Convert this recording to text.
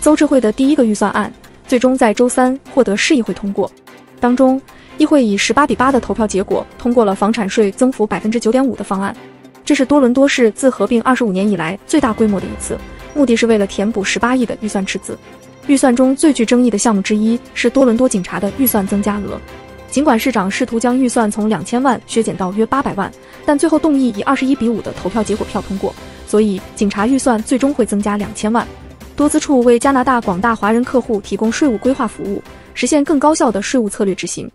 邹智慧的第一个预算案最终在周三获得市议会通过，当中议会以十八比八的投票结果通过了房产税增幅百分之九点五的方案，这是多伦多市自合并二十五年以来最大规模的一次，目的是为了填补十八亿的预算赤字。预算中最具争议的项目之一是多伦多警察的预算增加额。尽管市长试图将预算从两千万削减到约八百万，但最后动议以二十一比五的投票结果票通过，所以警察预算最终会增加两千万。多资处为加拿大广大华人客户提供税务规划服务，实现更高效的税务策略执行。